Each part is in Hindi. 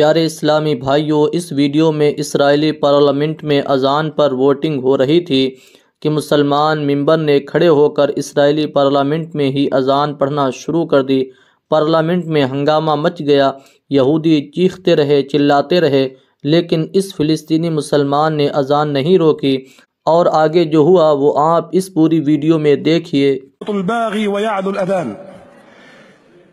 प्यारे इस्लामी भाइयों इस वीडियो में इसराइली पार्लियामेंट में अजान पर वोटिंग हो रही थी कि मुसलमान मेंबर ने खड़े होकर इसराइली पार्लियामेंट में ही अजान पढ़ना शुरू कर दी पार्लियामेंट में हंगामा मच गया यहूदी चीखते रहे चिल्लाते रहे लेकिन इस फ़िलिस्तीनी मुसलमान ने अजान नहीं रोकी और आगे जो हुआ वो आप इस पूरी वीडियो में देखिए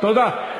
都在。